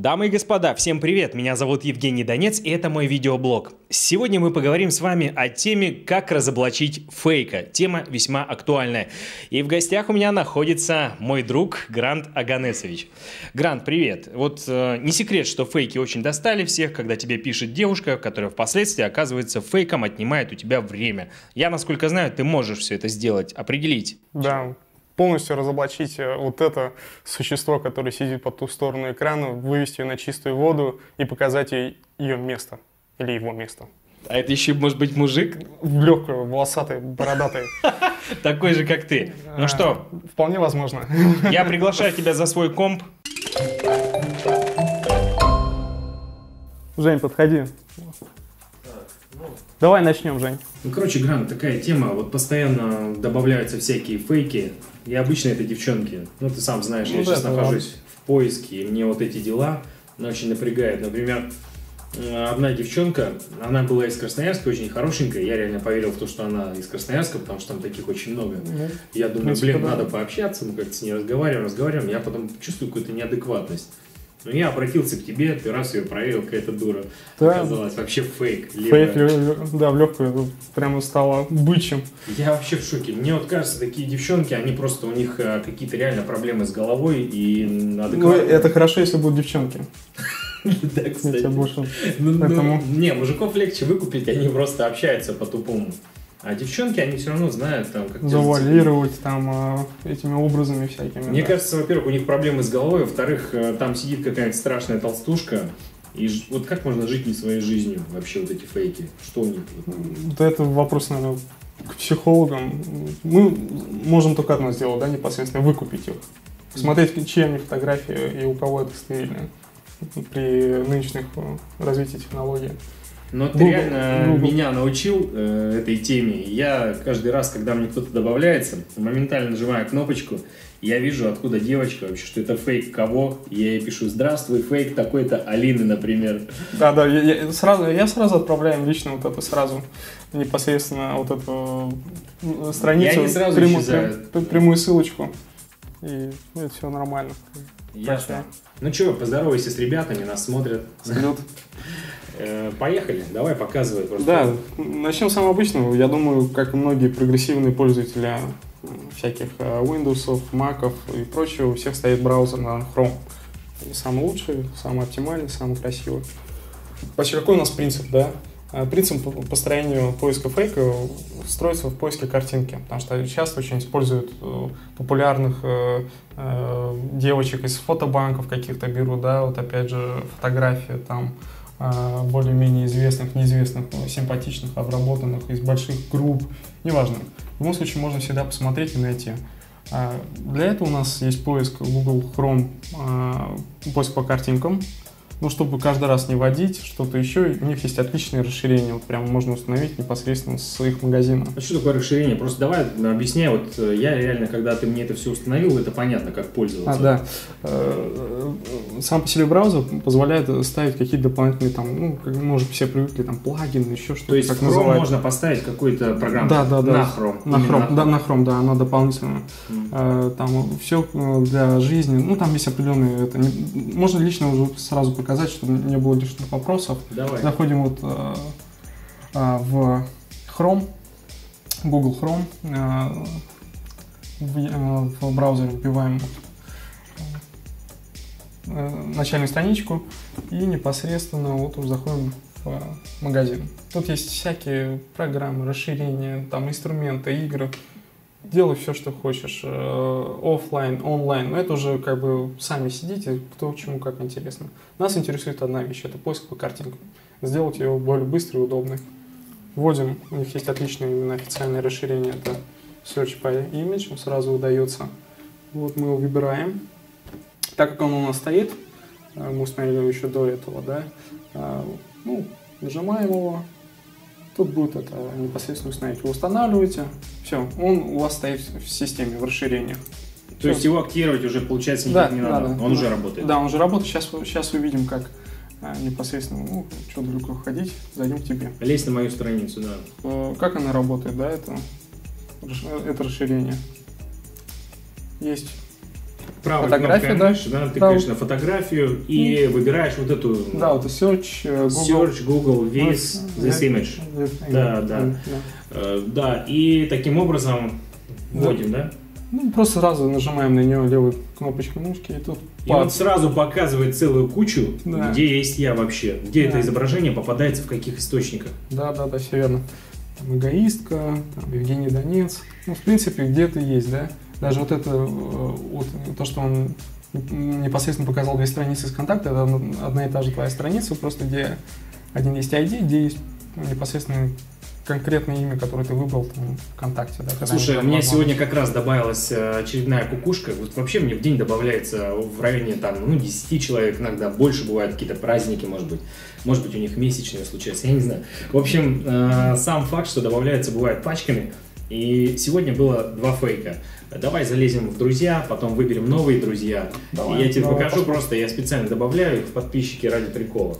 Дамы и господа, всем привет! Меня зовут Евгений Донец, и это мой видеоблог. Сегодня мы поговорим с вами о теме «Как разоблачить фейка». Тема весьма актуальная. И в гостях у меня находится мой друг Грант Аганесович. Грант, привет! Вот э, не секрет, что фейки очень достали всех, когда тебе пишет девушка, которая впоследствии оказывается фейком, отнимает у тебя время. Я, насколько знаю, ты можешь все это сделать, определить. Да, полностью разоблачить э, вот это существо, которое сидит по ту сторону экрана, вывести ее на чистую воду и показать ей ее место или его место. А это еще может быть мужик? В легкую, волосатый, бородатый. Такой же, как ты. Ну что? Вполне возможно. Я приглашаю тебя за свой комп. Жень, подходи. Давай начнем, Жень. Ну, короче, Грант, такая тема. Вот постоянно добавляются всякие фейки. И обычно это девчонки. Ну, ты сам знаешь, Ну я да, сейчас нахожусь в поиске, и мне вот эти дела ну, очень напрягают. Например, одна девчонка, она была из Красноярска, очень хорошенькая. Я реально поверил в то, что она из Красноярска, потому что там таких очень много. Я думаю, принципе, блин, да. надо пообщаться, мы как-то с ней разговариваем, разговариваем. Я потом чувствую какую-то неадекватность. Но я обратился к тебе, ты раз ее проверил, какая-то дура. Да. Оказалось, вообще фейк. левая. Фейк, да, в легкую прямо стало бычьим. Я вообще в шоке. Мне вот кажется, такие девчонки, они просто, у них э, какие-то реально проблемы с головой и Ну, адекватно. это хорошо, если будут девчонки. Да, кстати. Ну, ну, Не, мужиков легче выкупить, они просто общаются по-тупому. А девчонки, они все равно знают, там, как... тебя завуалировать там а, этими образами всякими. Мне да. кажется, во-первых, у них проблемы с головой, во-вторых, э, там сидит какая-нибудь страшная толстушка. И вот как можно жить не своей жизнью вообще вот эти фейки? Что у них? Вот это вопрос, наверное, к психологам. Мы можем только одно сделать, да, непосредственно выкупить их. Посмотреть, чьи они фотографии и у кого это стерильно при нынешних э, развитии технологий. Но ты Google, реально Google. меня научил э, этой теме. Я каждый раз, когда мне кто-то добавляется, моментально нажимаю кнопочку, я вижу, откуда девочка вообще, что это фейк кого. Я ей пишу «Здравствуй, фейк такой-то Алины», например. Да, да, я, я сразу, я сразу отправляю лично вот это сразу непосредственно вот эту э, страницу, И они сразу прямую, прямую ссылочку. И это все нормально. Ясно. Ну что, поздоровайся с ребятами, нас смотрят. Салют. Э, Поехали, давай показывай просто. Да, начнем с самого обычного. Я думаю, как и многие прогрессивные пользователи э, всяких э, Windows, Mac и прочего, у всех стоит браузер на Chrome. Самый лучший, самый оптимальный, самый красивый. Вообще, какой у нас принцип, да? Э, Принцип по построению поиска фейка строится в поиске картинки, потому что часто очень используют э, популярных э, э, девочек из фотобанков каких-то берут, да, вот опять же фотографии там более-менее известных, неизвестных, симпатичных, обработанных из больших групп, неважно. В любом случае можно всегда посмотреть и найти. А, Для этого у нас есть поиск Google Chrome, а, поиск по картинкам. Ну, чтобы каждый раз не вводить что-то еще, у них есть отличные расширения. Вот прям можно установить непосредственно с их магазина. А что такое расширение? Просто давай объясняй. Вот э, я реально, когда ты мне это все установил, это понятно, как пользоваться. А, да. Э, э, Сам по себе браузер позволяет ставить какие-то дополнительные там, ну, как мы уже все привыкли, там, плагины, еще что-то, То есть как Chrome называют. можно поставить какую-то программу Да, да, да. на Chrome. На Chrome, да, на Chrome, да, она дополнительно. М. Э, Там все для жизни, ну там есть определенные, это не- можно лично уже сразу показать, чтобы не было лишних вопросов. Давай. Заходим вот э, э, в Chrome, Google Chrome, э, в, э, в браузере вбиваем э, начальную страничку и непосредственно вот уже заходим в магазин. Тут есть всякие программы, расширения, там инструменты, игры. Делай все, что хочешь, э, оффлайн, онлайн. Но это уже как бы сами сидите, кто к чему как интересно. Нас интересует одна вещь, это поиск по картинкам. Сделать его более быстрый и удобный. Вводим, у них есть отличное именно официальное расширение, это Search by Image, сразу выдается. Вот мы его выбираем. Так как он у нас стоит, э, мы установили его еще до этого, да, э, ну, нажимаем его, тут будет это непосредственно установить. Вы устанавливаете, все, он у вас стоит в системе, в расширениях. То есть его активировать уже, получается, Да, никак не да, надо. да. Он Да. уже работает. Да, он уже работает, сейчас, сейчас увидим, как э, непосредственно, ну, что далеко ходить, зайдем к тебе. Лезь на мою страницу, да. Э, Как она работает, да, это, расш- это расширение. Есть правой Фотография, да. мыши, да, Да. тыкаешь на фотографию и выбираешь вот эту Да, вот search, э, Google. search, Google, this, this да. image. Да, да. Э, Да, и таким образом Да. вводим, да? Ну, просто сразу нажимаем на нее левой кнопочкой мышки, и тут И он сразу показывает целую кучу, Да. где есть я вообще, где Да. это изображение попадается в каких источниках. Да, да, да, все верно. Там эгоистка, там Евгений Донец. Ну, в принципе, где-то есть, да. Даже вот это, э, вот то, что он непосредственно показал две страницы из контакта, это одна- и та же твоя страница, просто где один есть ID, где есть непосредственно конкретное имя, которое ты выбрал там, ВКонтакте. Да, Слушай, у меня там сегодня как раз добавилась э, очередная кукушка. Вот вообще мне в день добавляется в районе там, ну, 10 человек, иногда больше бывают какие-то праздники, может быть. Может быть, у них месячные случаются, я не знаю. В общем, э, сам факт, что добавляется, бывает пачками. И сегодня было два фейка. Давай залезем в друзья, потом выберем новые друзья. Давай, И я тебе давай, покажу посмотрим. просто, я специально добавляю их в подписчики ради прикола.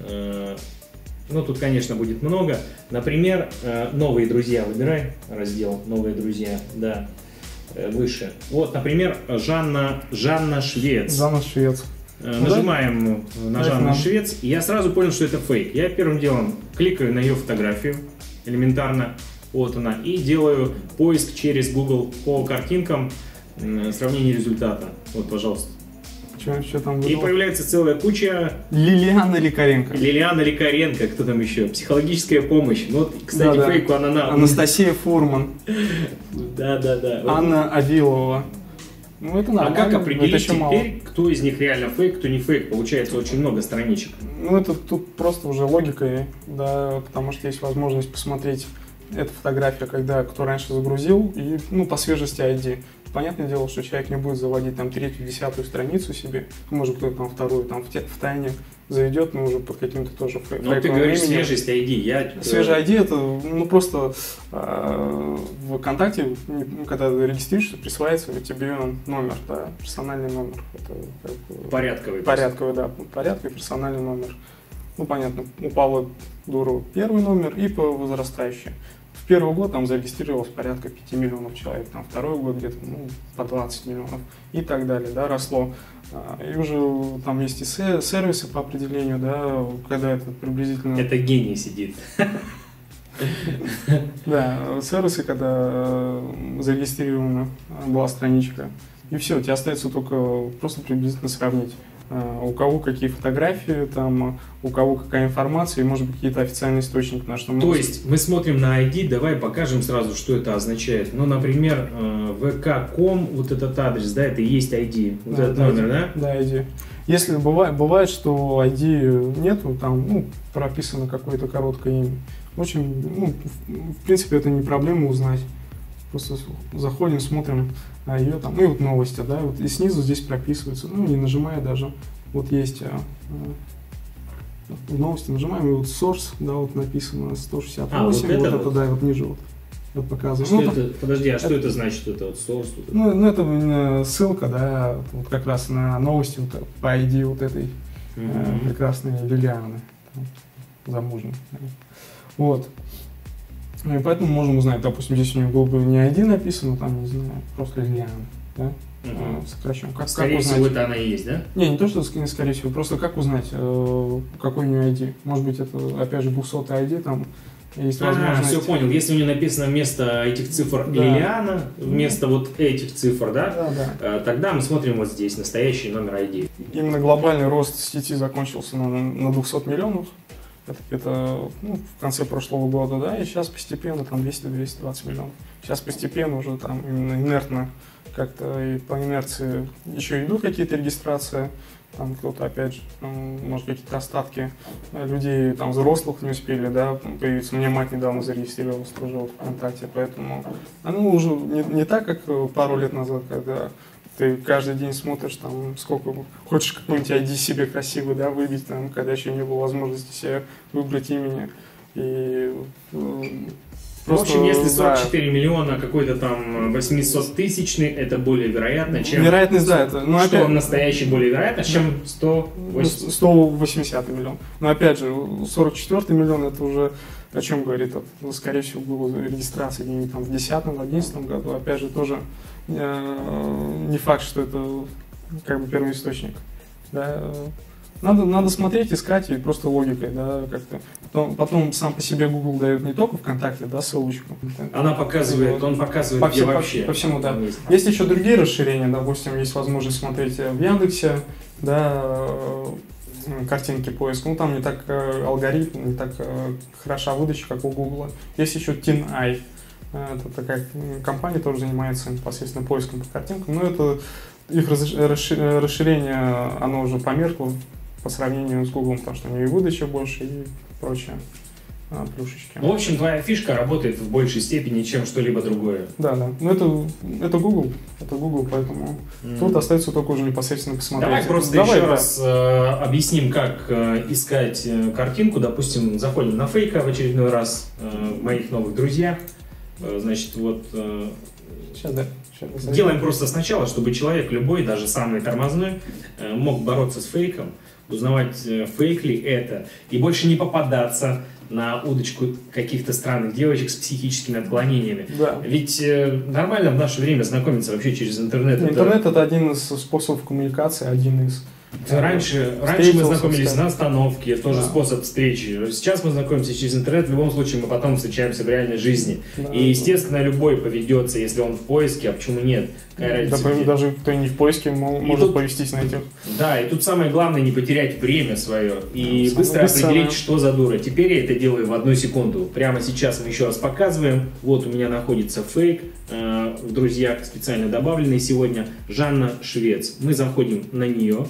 Э, Ну, тут, конечно, будет много. Например, э, новые друзья выбирай, раздел новые друзья, да, э, выше. Вот, например, Жанна, Жанна Швец. Жанна Швец. Ну да. Нажимаем на Жанну. Швец, и я сразу понял, что это фейк. Я первым делом кликаю на ее фотографию, элементарно, вот она, и делаю поиск через Google по картинкам, сравнение результата. Вот, пожалуйста. Что, там И появляется целая куча Лилиана Ликаренко. Лилиана Ликаренко, кто там еще? Психологическая помощь. Ну, вот, кстати, Да-да. фейку она на... Анастасия Фурман. Да, да, да. Анна Авилова. Ну, это А нормально. как это определить мало. теперь, кто из них реально фейк, кто не фейк? Получается очень много страничек. Ну, это тут просто уже логика, да, потому что есть возможность посмотреть эту фотографию, когда кто раньше загрузил, и, ну, по свежести ID. Понятное дело, что человек не будет заводить там третью, десятую страницу себе, может кто-то там вторую, там в, те- в тайне заведет, но уже под каким-то тоже Ну, ты говоришь именем. свежесть ID. Я, э, Свежий ID это, ну, просто э, в ВКонтакте, ну, когда ты регистрируешься, присваивается тебе номер, да, персональный номер. Это как Порядковый. порядковый, да, порядковый персональный номер. Ну, понятно, у Павла Дурова первый номер и по возрастающей. В первый год там зарегистрировалось порядка 5 миллионов человек, там второй год где-то ну, по 20 миллионов и так далее, да, росло. А, И уже там есть и се- сервисы по определению, да, когда это приблизительно... Это гений сидит. Да, сервисы, когда э, зарегистрирована была страничка. И все, тебе остается только просто приблизительно сравнить. Э, У кого какие фотографии, там, у кого какая информация, и, может быть, какие-то официальные источники, на что мы То есть мы смотрим на ID, давай покажем сразу, что это означает. Ну, например, э, vk.com, вот этот адрес, да, это и есть ID, вот Да, этот да, номер, да? Да, ID. Если бывает, бывает, что ID нету, там, ну, прописано какое-то короткое имя. Очень, ну, в, в принципе, это не проблема узнать. Просто заходим, смотрим ее там, ну и вот новости, да, вот и снизу здесь прописывается, ну, не нажимая даже, вот есть а, в новости нажимаем, и вот source, да, вот написано 168, А, вот вот, это это, вот? да, и вот ниже вот, вот показывает. Что Ну, там- это? Подожди, а что это значит, это вот source? вот это? ну, ну, это э, ссылка, да, вот как раз на новости вот, по ID вот этой э, Мгм. прекрасной Лилианы, там, замужней. да. Вот. Ну, и поэтому можем узнать, допустим, здесь у нее было бы не ID написано, там, не знаю, просто Лилиана, да, Мгм. э, сокращен. Как, Скорее как всего, узнать? это она и есть, да? Не, не то, что ск- скорее всего, просто как узнать, э, какой у нее ID. Может быть, это, опять же, 200 ID, там есть А, все понял. Если у нее написано вместо этих цифр Да. Лилиана, вместо вот этих цифр, да, Да, да. э, тогда мы смотрим вот здесь настоящий номер ID. Именно глобальный рост сети закончился на, на 200 миллионов. Это, это, ну, в конце прошлого года, да, и сейчас постепенно там 200-220 миллионов. Сейчас постепенно уже там именно инертно как-то и по инерции еще идут какие-то регистрации, там кто-то опять же, может какие-то остатки э, людей там взрослых не успели, да, появиться. Мне мать недавно зарегистрировалась тоже вот ВКонтакте, поэтому оно уже не, не так, как пару лет назад, когда ты каждый день смотришь, там, сколько хочешь какой-нибудь ID себе красивый, да, выбить, там, когда еще не было возможности себе выбрать имени. И э, В общем, если да, 44 миллиона какой-то там 800 тысячный, это более вероятно, чем... Вероятность, да, это, ну, что опять, настоящий более вероятно, чем ну, 180. 180 миллион. Но опять же, 44 миллион это уже о чем говорит? Ну, скорее всего, было регистрация где-нибудь там в 2010-2011 году. Опять же, тоже э, не факт, что это как бы первый источник. Да? Надо, надо смотреть, искать и просто логикой, да, как-то. Потом, потом сам по себе Google дает не только ВКонтакте, да, ссылочку. Она показывает, он показывает, по, где по, вообще. По всему, да. Есть. есть еще другие расширения, допустим, есть возможность смотреть в Яндексе, да, картинки поиска. Ну, там не так э, алгоритм, не так э, хороша выдача, как у Google. Есть еще TinEye. Это такая компания, тоже занимается непосредственно поиском по картинкам. Но это их расширение, оно уже померкло по сравнению с Google, потому что у нее и выдача больше, и прочее а, плюшечки. Ну, в общем, твоя фишка работает в большей степени, чем что-либо другое. Да, да. Но это, это Google, это Google, поэтому mm. тут остается только уже непосредственно посмотреть. Давай просто Давай, еще да. раз э, объясним, как э, искать э, картинку. Допустим, заходим на фейка в очередной раз э, в моих новых друзьях. Э, значит, вот... Э, Сейчас, да. Сейчас, Делаем просто сначала, чтобы человек любой, даже самый тормозной, э, мог бороться с фейком узнавать, э, фейк ли это, и больше не попадаться на удочку каких-то странных девочек с психическими отклонениями. Да. Ведь э, нормально в наше время знакомиться вообще через интернет. Интернет это... это один из способов коммуникации, один из Раньше, раньше мы знакомились на остановке, тоже да. способ встречи. Сейчас мы знакомимся через интернет, в любом случае мы потом встречаемся в реальной жизни. Да, и, естественно, да. любой поведется, если он в поиске, а почему нет? Какая да, даже кто не в поиске, может тут, повестись на этих. Да, и тут самое главное не потерять время свое и да, быстро определить, самое... что за дура. Теперь я это делаю в одну секунду. Прямо сейчас мы еще раз показываем. Вот у меня находится фейк э, в друзьях специально добавленный сегодня. Жанна Швец. Мы заходим на нее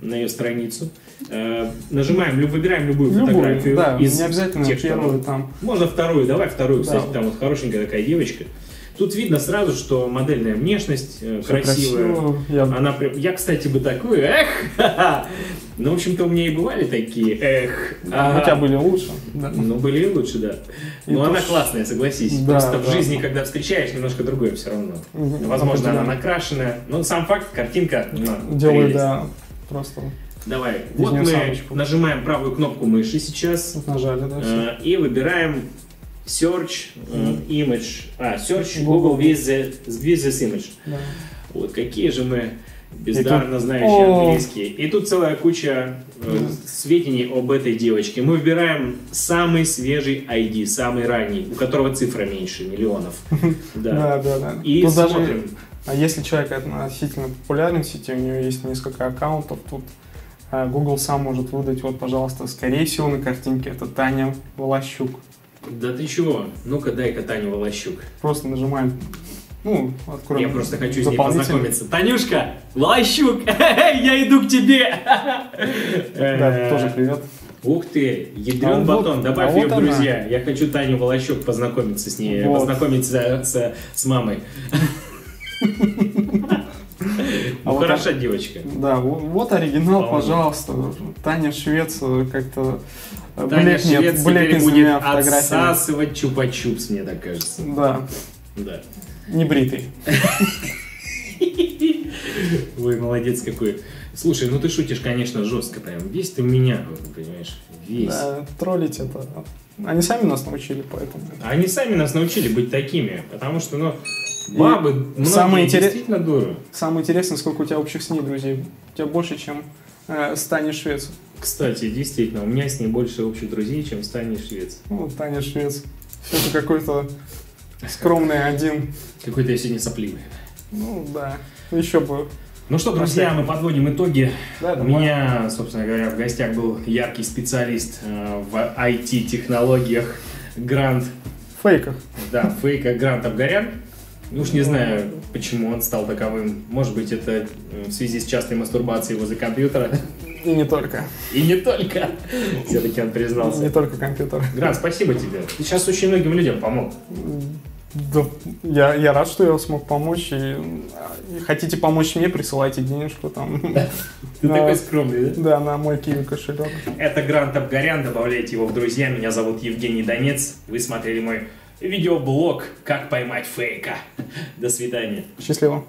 на ее страницу. Э, нажимаем, выбираем любую, любую фотографию да, из не обязательно тех, первую там. Можно вторую, давай вторую, да. кстати, там вот хорошенькая такая девочка. Тут видно сразу, что модельная внешность э, красивая. Красиво. Я... Она прям... Я, кстати, бы такую, эх! ну, в общем-то, у меня и бывали такие, эх. А... Хотя были лучше. Да. Ну, были и лучше, да. И Но она классная, согласись. Да, Просто да, в жизни, да. когда встречаешь, немножко другое все равно. Возможно, она накрашенная. Но сам факт, картинка... Ну, Делает, да, просто... Давай, вот мы нажимаем правую кнопку мыши сейчас. Вот нажали, да, э, И выбираем Search uh, Image. А, Search Google, with, the, with this image. Да. Вот какие же мы бездарно знающие О! английский. И тут целая куча э, сведений об этой девочке. Мы выбираем самый свежий ID, самый ранний, у которого цифра меньше миллионов. Да, да, да. И смотрим. А если человек относительно популярен в сети, у него есть несколько аккаунтов, тут а, Google сам может выдать, вот, пожалуйста, скорее всего на картинке это Таня Волощук. Да ты чего? Ну-ка дай-ка Таню Волощук. Просто нажимаем ну, откроем. Я просто хочу с ней познакомиться. Танюшка, Волощук, я иду к тебе. Да, тоже привет. Ух ты, ядрен а батон, вот, добавь а ее вот в друзья. Она. Я хочу Таню Волощук познакомиться с ней, вот. познакомиться с, с мамой. Ну, а вот, девочка. Да, вот оригинал, По пожалуйста. Таня Швец как-то Таня Швец теперь будет отсасывать чупа-чупс, мне так кажется. Да. Да. Не бритый. Ой, молодец какой. Слушай, ну ты шутишь, конечно, жестко прям. Весь ты меня, понимаешь, весь. Да, троллить это. Они сами нас научили, поэтому. Они сами нас научили быть такими, потому что, ну, бабы и самое интерес... действительно дуры. Самое интересное, сколько у тебя общих с ней друзей. У тебя больше, чем э, с Таней Швец. Кстати, действительно, у меня с ней больше общих друзей, чем с Таней Швец. Ну, Таня Швец. Все-таки какой-то скромный один. Какой-то я сегодня сопливый. Ну, да. Еще бы ну что, друзья, мы подводим итоги. Да, У меня, собственно говоря, в гостях был яркий специалист э, в IT-технологиях Грант. Фейках. Да, фейка Грант Абгарян. Ну уж не знаю, почему он стал таковым. Может быть, это в связи с частой мастурбацией возле компьютера. И не только. И не только. Все-таки он признался. Не только компьютер. Грант, спасибо тебе. Ты сейчас очень многим людям помог. Да, я, я рад, что я смог помочь. И, и хотите помочь мне, присылайте денежку там. Ты такой скромный, да? Да, на мой киви кошелек. Это Грант Абгарян, добавляйте его в друзья. Меня зовут Евгений Донец. Вы смотрели мой видеоблог «Как поймать фейка». До свидания. Счастливо.